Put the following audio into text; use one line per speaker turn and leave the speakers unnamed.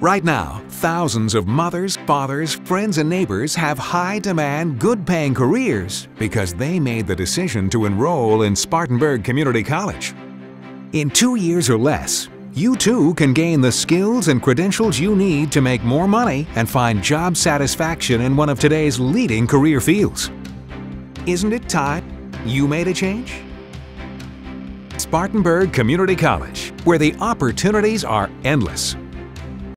Right now, thousands of mothers, fathers, friends, and neighbors have high demand, good paying careers because they made the decision to enroll in Spartanburg Community College. In two years or less, you too can gain the skills and credentials you need to make more money and find job satisfaction in one of today's leading career fields. Isn't it time you made a change? Spartanburg Community College, where the opportunities are endless